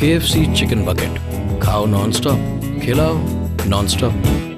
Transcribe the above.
के chicken bucket खाओ nonstop खिलाओ नॉन स्टॉप